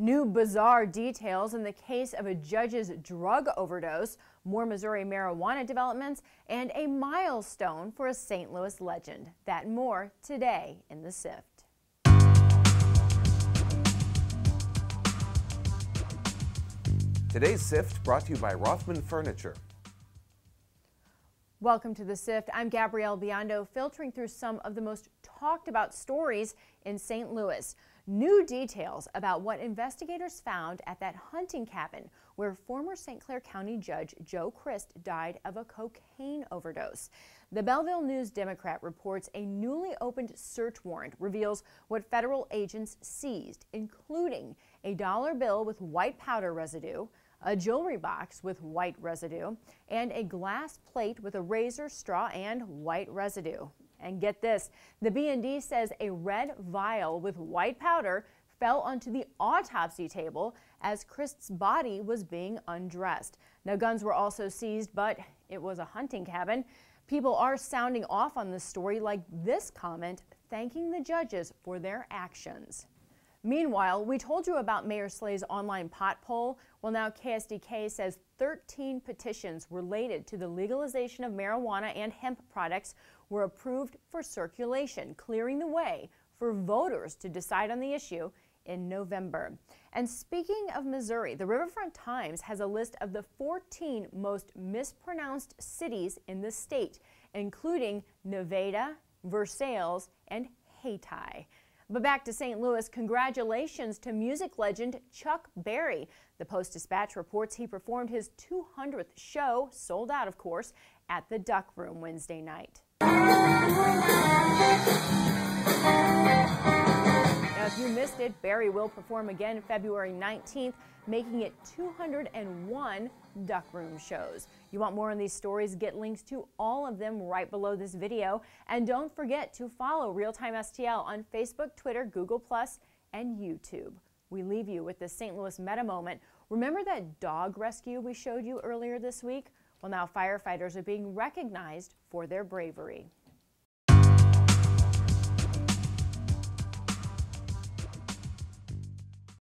New bizarre details in the case of a judge's drug overdose, more Missouri marijuana developments, and a milestone for a St. Louis legend. That more today in the SIFT. Today's SIFT brought to you by Rothman Furniture. Welcome to the SIFT. I'm Gabrielle Biondo, filtering through some of the most talked about stories in St. Louis. New details about what investigators found at that hunting cabin where former St. Clair County Judge Joe Christ died of a cocaine overdose. The Belleville News Democrat reports a newly opened search warrant reveals what federal agents seized, including a dollar bill with white powder residue, a jewelry box with white residue, and a glass plate with a razor, straw, and white residue. And get this, the BND says a red vial with white powder fell onto the autopsy table as Christ's body was being undressed. Now, guns were also seized, but it was a hunting cabin. People are sounding off on this story, like this comment thanking the judges for their actions. Meanwhile, we told you about Mayor Slay's online pot poll. Well, now KSDK says 13 petitions related to the legalization of marijuana and hemp products were approved for circulation, clearing the way for voters to decide on the issue in November. And speaking of Missouri, the Riverfront Times has a list of the 14 most mispronounced cities in the state, including Nevada, Versailles, and Hayti. But back to St. Louis, congratulations to music legend Chuck Berry. The Post Dispatch reports he performed his 200th show, sold out of course, at the Duck Room Wednesday night. Missed it, Berry will perform again February 19th, making it 201 Duck Room shows. You want more on these stories? Get links to all of them right below this video. And don't forget to follow Real Time STL on Facebook, Twitter, Google, and YouTube. We leave you with the St. Louis Meta moment. Remember that dog rescue we showed you earlier this week? Well, now firefighters are being recognized for their bravery.